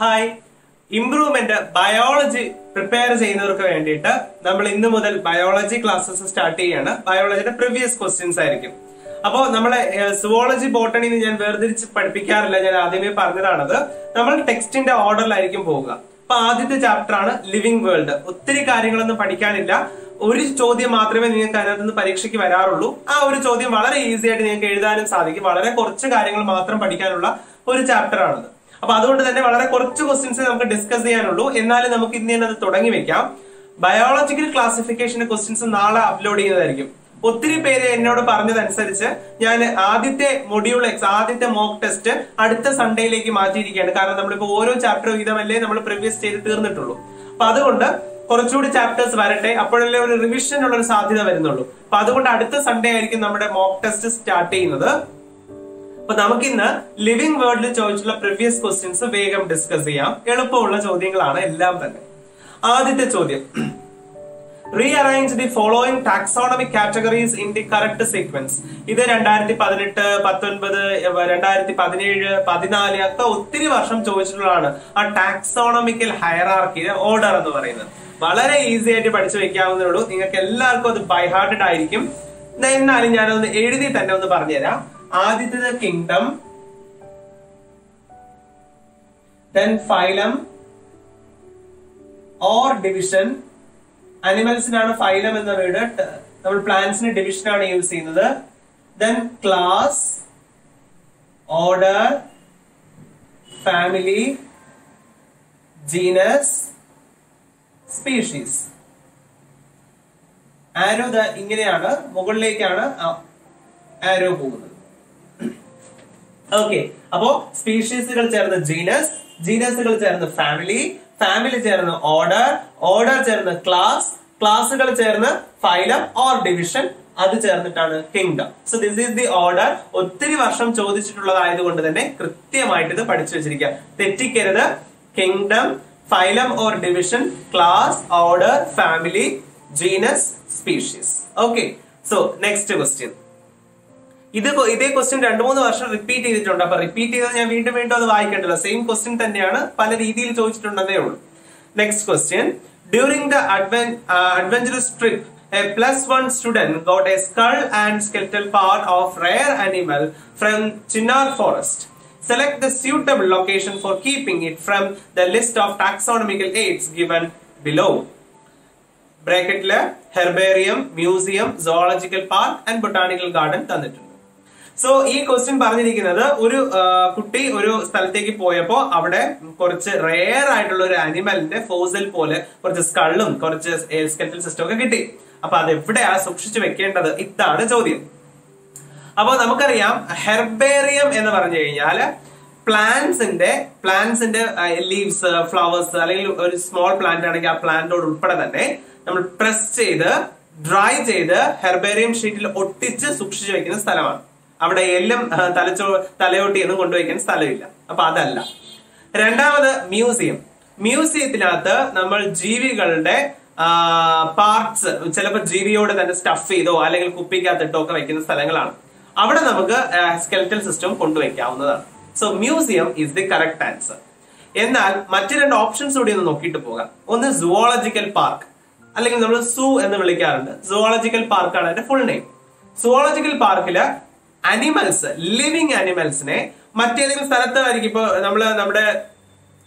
Hi. Improvement biology prepare ചെയ്യുന്നവർക്ക് വേണ്ടിയിട്ട് നമ്മൾ ഇന്ന് മുതൽ ബയോളജി ക്ലാസ്സസ് സ്റ്റാർട്ട് ചെയ്യാണ്. ബയോളജിയുടെ പ്രീവിയസ് ക്വസ്റ്റ്യൻസ് ആയിരിക്കും. അപ്പോ നമ്മളെ സുവോളജി ബോട്ടണി ഞാൻ വേർതിരിച്ച് പഠിപ്പിക്കാറില്ല ഞാൻ ആദ്യമേ പറഞ്ഞതാണത്. നമ്മൾ ടെക്സ്റ്റിന്റെ ഓർഡറിലായിരിക്കും പോവുക. അപ്പൊ ആദ്യത്തെ ചാപ്റ്റർ ആണ് ലിവിംഗ് വേൾഡ് ഒത്തിരി കാര്യങ്ങളൊന്നും പഠിക്കാനില്ല. ഒരു ചോദ്യം മാത്രമേ നിങ്ങൾക്ക് അതിനകത്ത് നിന്ന് പരീക്ഷയ്ക്ക് വരാറുള്ളൂ. ആ ഒരു ചോദ്യം വളരെ ഈസി ആയിട്ട് നിങ്ങൾക്ക് എഴുതാനും സാധിക്കും. വളരെ കുറച്ച് കാര്യങ്ങൾ മാത്രം പഠിക്കാനുള്ള ഒരു ചാപ്റ്റർ ആണത്. അപ്പൊ അതുകൊണ്ട് തന്നെ വളരെ കുറച്ച് ക്വസ്റ്റ്യൻസ് നമുക്ക് ഡിസ്കസ് ചെയ്യാനുള്ളൂ. എന്നാലും നമുക്ക് ഇന്ന് തന്നെ അത് തുടങ്ങി വെക്കാം. ബയോളജിക്കൽ ക്ലാസിഫിക്കേഷന്റെ ക്വസ്റ്റ്യൻസ് നാളെ അപ്ലോഡ് ചെയ്യുന്നതായിരിക്കും. ഒത്തിരി പേര് എന്നോട് പറഞ്ഞതനുസരിച്ച് ഞാൻ ആദ്യത്തെ മൊഡ്യൂൾ എക്സ് ആദ്യത്തെ മോക്ക് ടെസ്റ്റ് അടുത്ത സൺഡേയിലേക്ക് മാറ്റിയിരിക്കുകയാണ്. കാരണം നമ്മളിപ്പോ ഓരോ ചാപ്റ്റർ വീതമല്ലേ നമ്മൾ പ്രിവ്യസ് ചെയ്ത് തീർന്നിട്ടുള്ളൂ. അപ്പൊ അതുകൊണ്ട് കുറച്ചുകൂടി ചാപ്റ്റേഴ്സ് വരട്ടെ. അപ്പോഴല്ലേ ഒരു റിവിഷനുള്ള ഒരു സാധ്യത വരുന്നുള്ളൂ. അപ്പൊ അതുകൊണ്ട് അടുത്ത സൺഡേ ആയിരിക്കും നമ്മുടെ മോക്ക് ടെസ്റ്റ് സ്റ്റാർട്ട് ചെയ്യുന്നത്. അപ്പൊ നമുക്കിന്ന് ലിവിംഗ് വേൾഡിൽ ചോദിച്ചുള്ള പ്രീവിയസ് ക്വസ്റ്റ്യൻസ് വേഗം ഡിസ്കസ് ചെയ്യാം. എളുപ്പമുള്ള ചോദ്യങ്ങളാണ് എല്ലാം തന്നെ. ആദ്യത്തെ ചോദ്യം. Rearrange the following taxonomic categories in the correct sequence ഇത് രണ്ടായിരത്തി പതിനെട്ട് പത്തൊൻപത് രണ്ടായിരത്തി പതിനേഴ് പതിനാല് ഒക്കെ ഒത്തിരി വർഷം ചോദിച്ചിട്ടുള്ളതാണ് ആ ടാക്സോണമിക്കൽ ഹയറാർക്കി ഓർഡർ എന്ന് പറയുന്നത്. വളരെ ഈസി ആയിട്ട് പഠിച്ചു വെക്കാവുന്നേ ഉള്ളൂ. നിങ്ങൾക്ക് എല്ലാവർക്കും അത് ബൈഹാർട്ടഡ് ആയിരിക്കും. എന്നാലും ഞാനൊന്ന് എഴുതി തന്നെ ഒന്ന് പറഞ്ഞുതരാം. ആദ്യത്തേത് kingdom then phylum or division അനിമൽസിനാണ് ഫൈലം എന്ന വേർഡ് നമ്മൾ പ്ലാന്റ്സിന് ഡിവിഷൻ ആണ് യൂസ് ചെയ്യുന്നത്. Then class order family genus species arrow the ഇങ്ങനെയാണ് മുകളിലേക്കാണ് ആരോ പോകുന്നത്. ഓക്കെ അപ്പോ സ്പീഷീസുകൾ ചേർന്ന് ജീനസ് ജീനസുകൾ ചേർന്ന് ഫാമിലി ഫാമിലി ചേർന്ന് ഓർഡർ ഓർഡർ ചേർന്ന് ക്ലാസ് ക്ലാസുകൾ ചേർന്ന് ഫൈലം ഓർ ഡിവിഷൻ അത് ചേർന്നിട്ടാണ് kingdom so this is the order ഒത്തിരി വർഷം ചോദിച്ചിട്ടുള്ളതായതുകൊണ്ട് തന്നെ കൃത്യമായിട്ട് ഇത് പഠിച്ചു വെച്ചിരിക്കുക. തെറ്റിക്കരുത്. Kingdom phylum or division class order family genus species okay so next question ഇത് ഇതേ ക്വസ്റ്റ്യൻ രണ്ടു മൂന്ന് വർഷം റിപ്പീറ്റ് ചെയ്തിട്ടുണ്ട്. അപ്പൊ റിപ്പീറ്റ് ചെയ്തത് ഞാൻ വീണ്ടും വീണ്ടും അത് വായിക്കേണ്ടല്ലോ. സെയിം ക്വസ്റ്റ്യൻ തന്നെയാണ് പല രീതിയിൽ ചോദിച്ചിട്ടുണ്ടെന്നേ ഉള്ളൂ. Next question during the adventurous trip a plus one student got a skull and skeletal part of rare animal from Chinnar forest select the suitable location for keeping it from the list of taxonomical aids given below ബ്രാക്കറ്റിൽ herbarium museum zoological park and botanical garden തന്നിട്ടുണ്ട്. So ഈ question പറഞ്ഞിരിക്കുന്നത് ഒരു കുട്ടി ഒരു സ്ഥലത്തേക്ക് പോയപ്പോ അവിടെ കുറച്ച് റെയർ ആയിട്ടുള്ള ഒരു ആനിമലിന്റെ ഫോസൽ പോലെ കുറച്ച് സ്കള്ളും കുറച്ച് സ്കെറ്റൽ സിസ്റ്റം ഒക്കെ കിട്ടി. അപ്പൊ അത് എവിടെയാ സൂക്ഷിച്ചു വെക്കേണ്ടത്? ഇതാണ് ചോദ്യം. അപ്പൊ നമുക്കറിയാം ഹെർബേറിയം എന്ന് പറഞ്ഞു കഴിഞ്ഞാൽ പ്ലാന്റ്സിന്റെ പ്ലാന്റ്സിന്റെ ലീവ്സ് ഫ്ലവേഴ്സ് അല്ലെങ്കിൽ ഒരു സ്മോൾ പ്ലാന്റ് ആണെങ്കിൽ ആ പ്ലാന്റോട് ഉൾപ്പെടെ തന്നെ നമ്മൾ പ്രസ് ചെയ്ത് ഡ്രൈ ചെയ്ത് ഹെർബേറിയം ഷീറ്റിൽ ഒട്ടിച്ച് സൂക്ഷിച്ചു വെക്കുന്ന സ്ഥലമാണ്. അവിടെ എല്ലാം തലച്ചോ തലയോട്ടി ഒന്നും കൊണ്ടുവയ്ക്കാൻ സ്ഥലമില്ല. അപ്പൊ അതല്ല. രണ്ടാമത് മ്യൂസിയം. മ്യൂസിയത്തിനകത്ത് നമ്മൾ ജീവികളുടെ പാർട്സ് ചിലപ്പോൾ ജീവിയോട് തന്നെ സ്റ്റഫ് ചെയ്തോ അല്ലെങ്കിൽ കുപ്പിക്കകത്തിട്ടോ ഒക്കെ വെക്കുന്ന സ്ഥലങ്ങളാണ്. അവിടെ നമുക്ക് സ്കെൽറ്റൽ സിസ്റ്റം കൊണ്ടുവയ്ക്കാവുന്നതാണ്. So museum is the correct answer എന്നാൽ മറ്റു രണ്ട് ഓപ്ഷൻസ് കൂടി ഒന്ന് നോക്കിയിട്ട് പോകാം. ഒന്ന് സുവോളജിക്കൽ പാർക്ക് അല്ലെങ്കിൽ നമ്മൾ സൂ എന്ന് വിളിക്കാറുണ്ട്. സുവോളജിക്കൽ പാർക്കാണ് അതിന്റെ ഫുൾ നെയിം സുവോളജിക്കൽ പാർക്കിൽ അനിമൽസ് ലിവിങ് അനിമൽസിനെ മറ്റേതെങ്കിലും സ്ഥലത്തായിരിക്കും. ഇപ്പൊ നമ്മൾ നമ്മുടെ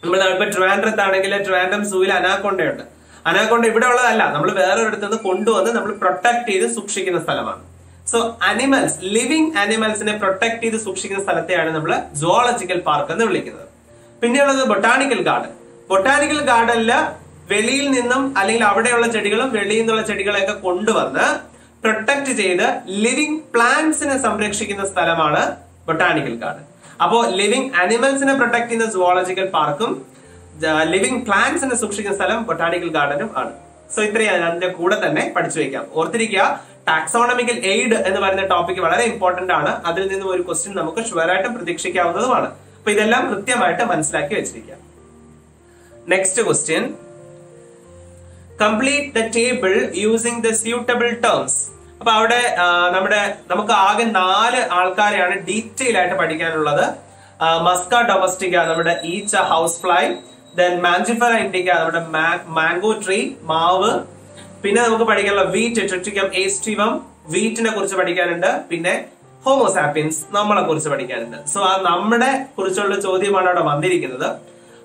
നമ്മുടെ ഇപ്പൊ ട്രിവാൻഡ്രത്താണെങ്കിൽ ട്രിവാൻഡ്രം സൂവിൽ അനാക്കൊണ്ടയുണ്ട്. അനാക്കൊണ്ട ഇവിടെ ഉള്ളതല്ല നമ്മൾ വേറൊരിടത്ത് നിന്ന് കൊണ്ടുവന്ന് നമ്മൾ പ്രൊട്ടക്ട് ചെയ്ത് സൂക്ഷിക്കുന്ന സ്ഥലമാണ്. സോ അനിമൽസ് ലിവിങ് അനിമൽസിനെ പ്രൊട്ടക്ട് ചെയ്ത് സൂക്ഷിക്കുന്ന സ്ഥലത്തെയാണ് നമ്മൾ ജോളജിക്കൽ പാർക്ക് എന്ന് വിളിക്കുന്നത്. പിന്നെയുള്ളത് ബൊട്ടാണിക്കൽ ഗാർഡൻ ബൊട്ടാണിക്കൽ ഗാർഡനിൽ വെളിയിൽ നിന്നും അല്ലെങ്കിൽ അവിടെയുള്ള ചെടികളും വെളിയിൽ നിന്നുള്ള ചെടികളെയൊക്കെ കൊണ്ടുവന്ന് പ്രൊട്ടക്ട് ചെയ്ത് ലിവിങ് പ്ലാന്റ്സിനെ സംരക്ഷിക്കുന്ന സ്ഥലമാണ് ബൊട്ടാണിക്കൽ ഗാർഡൻ അപ്പോ ലിവിങ് അനിമൽസിനെ പ്രൊട്ടക്ട് ചെയ്യുന്ന സുവോളജിക്കൽ പാർക്കും ലിവിങ് പ്ലാന്റ്സിനെ സൂക്ഷിക്കുന്ന സ്ഥലം ബൊട്ടാണിക്കൽ ഗാർഡനും ആണ്. സോ ഇത്രയും അതിന്റെ കൂടെ തന്നെ പഠിച്ചു വെക്കാം ഓർത്തിരിക്കുക ടാക്സോണമിക്കൽ എയ്ഡ് എന്ന് പറയുന്ന ടോപ്പിക് വളരെ ഇമ്പോർട്ടന്റ് ആണ്. അതിൽ നിന്നും ഒരു ക്വസ്റ്റ്യൻ നമുക്ക് ഷുവറായിട്ടും പ്രതീക്ഷിക്കാവുന്നതുമാണ്. അപ്പൊ ഇതെല്ലാം കൃത്യമായിട്ട് മനസ്സിലാക്കി വെച്ചിരിക്കാം next question complete the table using the suitable terms അപ്പൊ അവിടെ നമ്മുടെ നമുക്ക് ആകെ നാല് ആൾക്കാരെയാണ് ഡീറ്റെയിൽ ആയിട്ട് പഠിക്കാനുള്ളത്. മസ്ക ഡൊമസ്റ്റിക്ക നമ്മുടെ ഈച്ച house fly then mangifera indica നമ്മുടെ മാംഗോ ട്രീ മാവ്. പിന്നെ നമുക്ക് പഠിക്കാനുള്ള വീറ്റ് ട്രിറ്റിക്കം ഏസ്റ്റിവം വീറ്റിനെ കുറിച്ച് പഠിക്കാനുണ്ട്. പിന്നെ ഹോമോസാപ്പിൻസ് നമ്മളെ കുറിച്ച് പഠിക്കാനുണ്ട്. സോ ആ നമ്മുടെ കുറിച്ചുള്ള ചോദ്യമാണ് അവിടെ വന്നിരിക്കുന്നത്.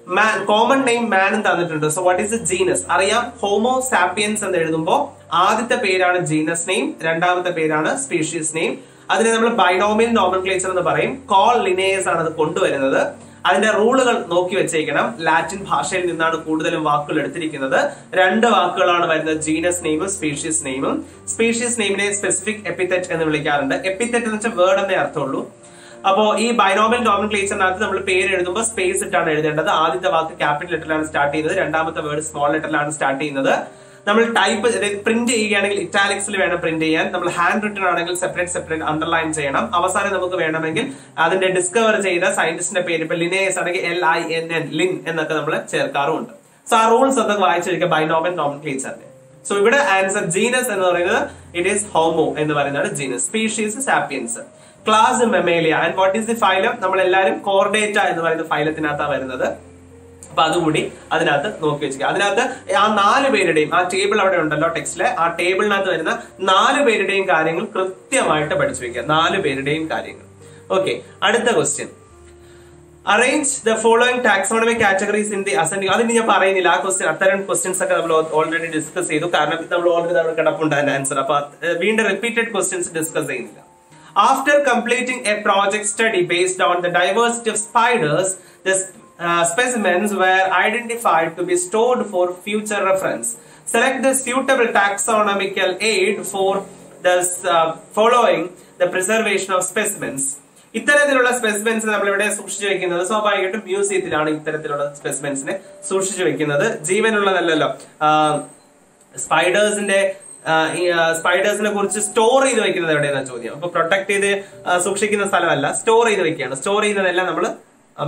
മാൻ കോമൺ നെയിം മാനും തന്നിട്ടുണ്ട്. സോ വാട്ട് ഈസ് ജീനസ് അറിയാം ഹോമോ സാപ്പിയൻസ് എന്ന് എഴുതുമ്പോൾ ആദ്യത്തെ പേരാണ് ജീനസ് നെയിം രണ്ടാമത്തെ പേരാണ് സ്പീഷീസ് നെയിം അതിനെ നമ്മൾ ബൈനോമിയൽ നോമൻക്ലേച്ചർ എന്ന് പറയും. കോൾ ലിനേയസ് ആണ് അത് കൊണ്ടുവരുന്നത്. അതിന്റെ റൂളുകൾ നോക്കി വെച്ചേക്കണം. ലാറ്റിൻ ഭാഷയിൽ നിന്നാണ് കൂടുതലും വാക്കുകൾ എടുത്തിരിക്കുന്നത്. രണ്ട് വാക്കുകളാണ് വരുന്നത്. ജീനസ് നെയിമും സ്പീഷീസ് നെയിമും സ്പീഷീസ് നെയിമിനെ സ്പെസിഫിക് എപ്പിതെറ്റ് എന്ന് വിളിക്കാറുണ്ട്. എപ്പിതെറ്റ് എന്ന് വെച്ചാൽ വേർഡ് എന്നേ അർത്ഥമുള്ളൂ. അപ്പോ ഈ ബൈനോമിയൽ നോമൻക്ലേച്ചറിനകത്ത് നമ്മൾ പേര് എഴുതുമ്പോൾ സ്പേസ് ഇട്ടാണ് എഴുതേണ്ടത്. ആദ്യത്തെ വാക്ക് ക്യാപിറ്റൽ ലെറ്ററിലാണ് സ്റ്റാർട്ട് ചെയ്യുന്നത്. രണ്ടാമത്തെ വേർഡ് സ്മോൾ ലെറ്ററിലാണ് സ്റ്റാർട്ട് ചെയ്യുന്നത്. നമ്മൾ ടൈപ്പ് പ്രിന്റ് ചെയ്യുകയാണെങ്കിൽ ഇറ്റാലിക്സിൽ വേണം പ്രിന്റ് ചെയ്യാൻ. നമ്മൾ ഹാൻഡ് റിട്ടൺ ആണെങ്കിൽ സെപ്പറേറ്റ് സെപ്പറേറ്റ് അണ്ടർലൈൻ ചെയ്യണം. അവസാനം നമുക്ക് വേണമെങ്കിൽ അതിന്റെ ഡിസ്കവർ ചെയ്ത സയന്റിസ്റ്റിന്റെ പേര് ഇപ്പൊ ലിനേസ് ആണെങ്കിൽ L I N N Linn എന്നൊക്കെ നമ്മൾ ചേർക്കാറുമുണ്ട്. സോ ആ റൂൾസ് ഒക്കെ വായിച്ചിരിക്കുക ബൈനോമൽ നോമൻക്ലേച്ചറിന്റെ സോ ഇവിടെ ആൻസർ ജീനസ് എന്ന് പറയുന്നത് ഇറ്റ് ഈസ് ഹോമോ എന്ന് പറയുന്നതാണ് genus species sapiens class Mammalia and what is the phylum നമ്മൾ എല്ലാവരും കോർഡേറ്റ എന്ന് പറയുന്ന ഫൈലത്തിനകത്താണ് വരുന്നത്. അപ്പൊ അതുകൂടി അതിനകത്ത് നോക്കി വെച്ചിരിക്കുക. അതിനകത്ത് ആ നാല് പേരുടെയും ആ ടേബിൾ അവിടെ ഉണ്ടല്ലോ ടെക്സ്റ്റിലെ ആ ടേബിളിനകത്ത് വരുന്ന നാല് പേരുടെയും കാര്യങ്ങൾ കൃത്യമായിട്ട് പഠിച്ചു വെക്കുക. നാല് പേരുടെയും കാര്യങ്ങൾ. ഓക്കെ അടുത്ത question arrange the following taxonomic categories in the ascending അതിന് ഞാൻ പറയുന്നില്ല. ആ ക്വസ്റ്റ്യൻ അത്തരം ക്വസ്റ്റ്യൻസ് ഒക്കെ നമ്മൾ ഓൾറെഡി ഡിസ്കസ് ചെയ്തു. കാരണം നമ്മൾ ഓൾറെഡി നമ്മൾ കിടപ്പുണ്ട് അതിന്റെ ആൻസർ അപ്പൊ വീണ്ടും റിപ്പീറ്റഡ് ക്വസ്റ്റ്യൻസ് ഡിസ്കസ് ചെയ്യുന്നില്ല. After completing a project study based on the diversity of spiders, the uh, specimens were identified to be stored for future reference. Select the suitable taxonomical aid for the uh, following the preservation of specimens. ഇത്തരത്തിലുള്ള specimens നമ്മൾ ഇവിടെ സൂക്ഷിച്ചു വെക്കുന്നത് സ്വാഭാവികമായിട്ടും മ്യൂസിയത്തിലാണ് ഇത്തരത്തിലുള്ള സ്പെസിമെൻസിനെ സൂക്ഷിച്ചു വെക്കുന്നത് ജീവനുള്ളതല്ലല്ലോ സ്പൈഡേഴ്സിന്റെ സ്പൈഡേഴ്സിനെ കുറിച്ച് സ്റ്റോർ ചെയ്ത് വെക്കുന്നത് എവിടെയെന്നാണ് ചോദ്യം? അപ്പൊ പ്രൊട്ടക്ട് ചെയ്ത് സൂക്ഷിക്കുന്ന സ്ഥലമല്ല സ്റ്റോർ ചെയ്ത് വെക്കുകയാണ്. സ്റ്റോർ ചെയ്യുന്നതെല്ലാം നമ്മൾ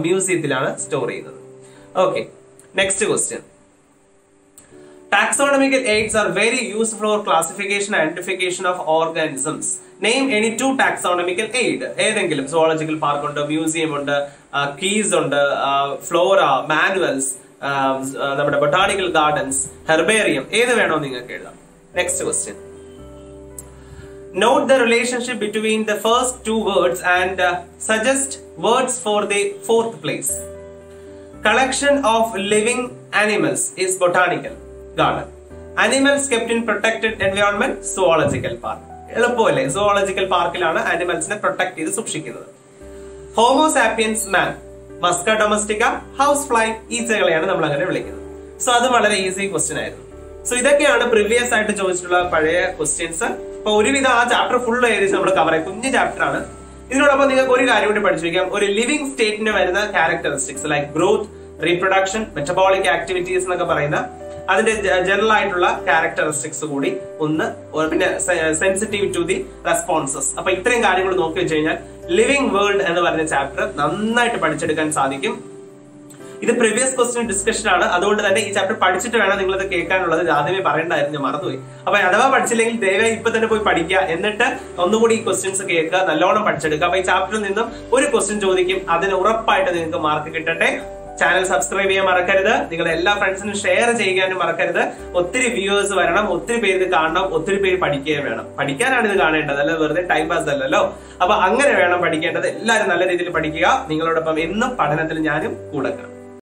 മ്യൂസിയത്തിലാണ് സ്റ്റോർ ചെയ്യുന്നത്. Okay next question Taxonomical AIDS are very useful four classification identification of organisms organisms. Any two two aid. ഏതെങ്കിലും സോളജിക്കൽ പാർക്ക് ഉണ്ട് മ്യൂസിയം ഉണ്ട് കീസ് ഉണ്ട് ഫ്ലോറ മാനുവൽസ് നമ്മുടെ ബൊട്ടാണിക്കൽ ഗാർഡൻസ് ഹെർബേറിയം ഏത് വേണോ നിങ്ങൾക്ക് എഴുതാം. Next question. Note the relationship between the first two words and uh, suggest words for the fourth place. Collection of living animals is botanical garden. Animals kept in protected environment zoological park. എളുപ്പമല്ലേ zoological പാർക്കിലാണ് ആനിമൽസിനെ protect ചെയ്ത് സൂക്ഷിക്കുന്നത് Homo sapiens man Musca domestica house fly ഈച്ചകളെയാണ് നമ്മൾ അങ്ങനെ വിളിക്കുന്നത് so അത് വളരെ ഈസി ക്വസ്റ്റ്യൻ ആയിരുന്നു സോ ഇതൊക്കെയാണ് പ്രീവിയസ് ആയിട്ട് ചോദിച്ചിട്ടുള്ള പഴയ ക്വസ്റ്റ്യൻസ് അപ്പൊ ഒരുവിധം ആ ചാപ്റ്റർ ഫുൾ ഏകദേശം നമ്മൾ കവർ ആയി. കുഞ്ഞു ചാപ്റ്റർ ആണ്. ഇതിനോടൊപ്പം നിങ്ങൾക്ക് ഒരു കാര്യം കൂടി പഠിച്ചു വെക്കാം ഒരു ലിവിംഗ് സ്റ്റേറ്റിന് വരുന്ന characteristics like growth reproduction metabolic activities എന്നൊക്കെ പറയുന്ന അതിന്റെ ജനറൽ ആയിട്ടുള്ള ക്യാരക്ടറിസ്റ്റിക്സ് കൂടി ഒന്ന് പിന്നെ സെൻസിറ്റീവ് ടു ദി റെസ്പോൺസസ് അപ്പൊ ഇത്രയും കാര്യങ്ങൾ നോക്കി വെച്ച് കഴിഞ്ഞാൽ ലിവിംഗ് വേൾഡ് എന്ന് പറയുന്ന ചാപ്റ്റർ നന്നായിട്ട് പഠിച്ചെടുക്കാൻ സാധിക്കും. ഇത് പ്രീവിയസ് ക്വസ്റ്റ്യൻ ഡിസ്കഷൻ ആണ്. അതുകൊണ്ട് തന്നെ ഈ ചാപ്റ്റർ പഠിച്ചിട്ട് വേണം നിങ്ങൾ ഇത് കേൾക്കാനുള്ളത്. ആദ്യമേ പറയണ്ടായിരുന്നു ഞാൻ മറന്നുപോയി. അപ്പൊ അഥവാ പഠിച്ചില്ലെങ്കിൽ ദയവായി ഇപ്പൊ തന്നെ പോയി പഠിക്കുക. എന്നിട്ട് ഒന്നുകൂടി ഈ ക്വസ്റ്റ്യൻസ് കേൾക്കുക നല്ലോണം പഠിച്ചെടുക്കുക. അപ്പൊ ഈ ചാപ്റ്ററിൽ നിന്നും ഒരു ക്വസ്റ്റ്യൻ ചോദിക്കും. അതിന് ഉറപ്പായിട്ട് നിങ്ങൾക്ക് മാർക്ക് കിട്ടട്ടെ. ചാനൽ സബ്സ്ക്രൈബ് ചെയ്യാൻ മറക്കരുത്. നിങ്ങൾ എല്ലാ ഫ്രണ്ട്സിനും ഷെയർ ചെയ്യാനും മറക്കരുത്. ഒത്തിരി വ്യൂവേഴ്സ് വരണം ഒത്തിരി പേര് ഇത് കാണണം ഒത്തിരി പേര് പഠിക്കുകയും വേണം. പഠിക്കാനാണ് ഇത് കാണേണ്ടത് അല്ല വെറുതെ ടൈം പാസ് അല്ലല്ലോ. അപ്പൊ അങ്ങനെ വേണം പഠിക്കേണ്ടത്. എല്ലാവരും നല്ല രീതിയിൽ പഠിക്കുക. നിങ്ങളോടൊപ്പം എന്നും പഠനത്തിൽ ഞാനും കൂടെ